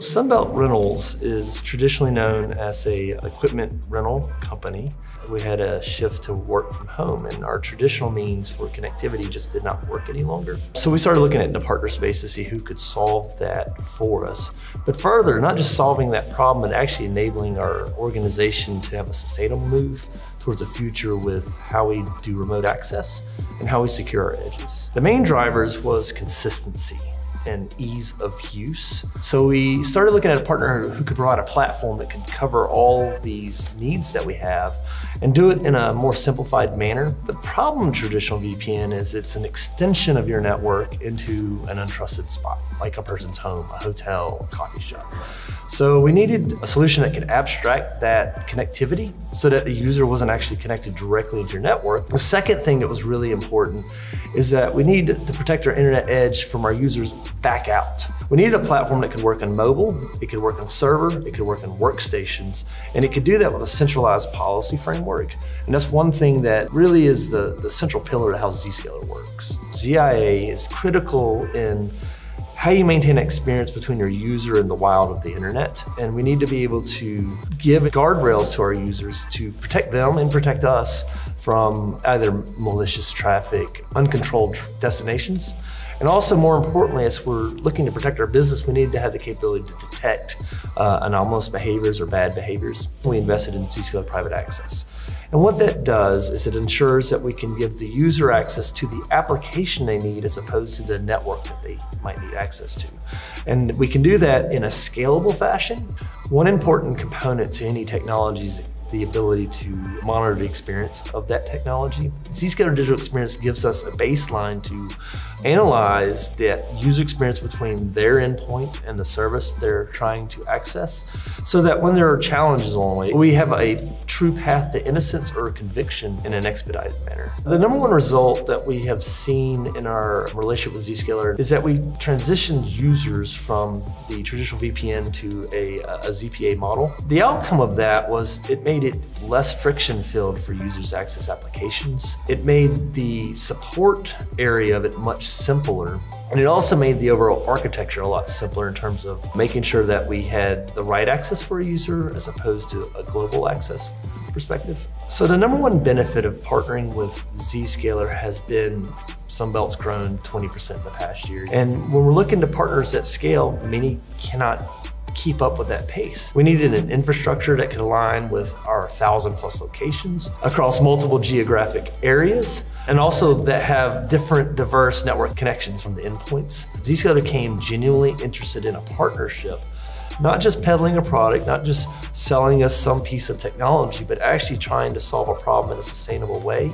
Sunbelt Rentals is traditionally known as a equipment rental company. We had a shift to work from home and our traditional means for connectivity just did not work any longer. So we started looking at the partner space to see who could solve that for us. But further, not just solving that problem, but actually enabling our organization to have a sustainable move towards a future with how we do remote access and how we secure our edges. The main drivers was consistency and ease of use. So we started looking at a partner who could provide a platform that could cover all these needs that we have and do it in a more simplified manner. The problem with traditional VPN is it's an extension of your network into an untrusted spot, like a person's home, a hotel, a coffee shop. So we needed a solution that could abstract that connectivity so that the user wasn't actually connected directly into your network. The second thing that was really important is that we need to protect our internet edge from our users back out. We needed a platform that could work on mobile, it could work on server, it could work on workstations, and it could do that with a centralized policy framework. And that's one thing that really is the, the central pillar to how Zscaler works. ZIA is critical in how you maintain experience between your user and the wild of the internet. And we need to be able to give guardrails to our users to protect them and protect us from either malicious traffic, uncontrolled destinations, and also, more importantly, as we're looking to protect our business, we need to have the capability to detect uh, anomalous behaviors or bad behaviors. We invested in Zscaler Private Access. And what that does is it ensures that we can give the user access to the application they need as opposed to the network that they might need access to. And we can do that in a scalable fashion. One important component to any technology is the ability to monitor the experience of that technology. Zscaler Digital Experience gives us a baseline to analyze that user experience between their endpoint and the service they're trying to access so that when there are challenges along the way, we have a true path to innocence or conviction in an expedited manner. The number one result that we have seen in our relationship with Zscaler is that we transitioned users from the traditional VPN to a, a ZPA model. The outcome of that was it made it less friction filled for users access applications. It made the support area of it much simpler. And it also made the overall architecture a lot simpler in terms of making sure that we had the right access for a user as opposed to a global access perspective. So the number one benefit of partnering with Zscaler has been Sunbelt's grown 20% in the past year. And when we're looking to partners at scale, many cannot keep up with that pace. We needed an infrastructure that could align with our thousand plus locations across multiple geographic areas and also that have different diverse network connections from the endpoints. Zscaler came genuinely interested in a partnership not just peddling a product, not just selling us some piece of technology, but actually trying to solve a problem in a sustainable way.